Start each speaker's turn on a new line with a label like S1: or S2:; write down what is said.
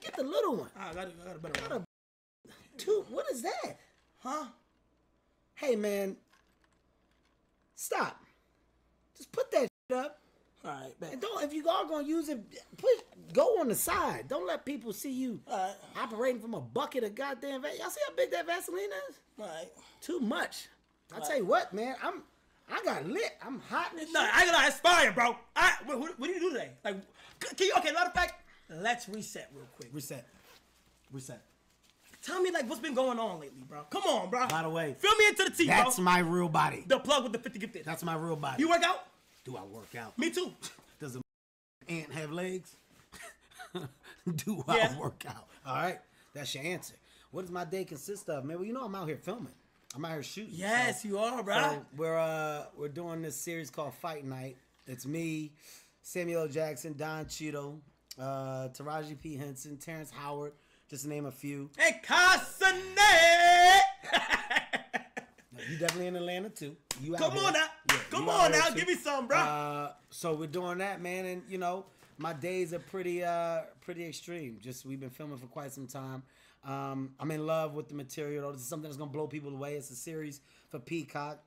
S1: Get the little one.
S2: Ah, I got, I got a better
S1: Got
S2: one.
S1: a two. What is that?
S2: Huh?
S1: Hey man, stop. Just put that shit up.
S2: All right, bet.
S1: And don't if you are gonna use it, put go on the side. Don't let people see you
S2: All right.
S1: operating from a bucket of goddamn. Y'all see how big that Vaseline is?
S2: All right.
S1: Too much. I tell you what, man. I'm I got lit. I'm hot.
S2: No,
S1: shit.
S2: I gonna aspire, bro. I, what, what, what do you do today? Like, can you, okay, matter of fact, let's reset real quick.
S1: Reset. Reset.
S2: Tell me, like, what's been going on lately, bro? Come on, bro.
S1: By the way,
S2: fill me into the tea,
S1: That's
S2: bro.
S1: my real body.
S2: the plug with the 50 gifted.
S1: That's my real body.
S2: You work out?
S1: Do I work out?
S2: Me too.
S1: Does an ant have legs? Do
S2: Yeah.
S1: I work out? All right, that's your answer. What does my day consist of, man? Well, you know I'm out here filming. I'm out here shooting.
S2: Yes,
S1: so-
S2: you are, bro.
S1: So we're uh we're doing this series called Fight Night. It's me, Samuel L. Jackson, Don Cheadle, uh, Taraji P. Henson, Terrence Howard, just to name a few.
S2: hey, Casanet!
S1: You definitely in Atlanta too. You out
S2: Come on now.
S1: Yeah,
S2: Come on now.
S1: too.
S2: Give me some, bro.
S1: Uh, so we're doing that, man, and you know, my days are pretty, uh, pretty extreme. Just we've been filming for quite some time. Um, I'm in love with the material. This is something that's gonna blow people away. It's a series for Peacock.